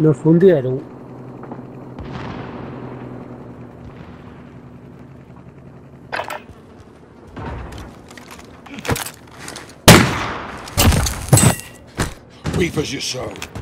Me fundiram. Reapers you sow.